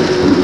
Gracias.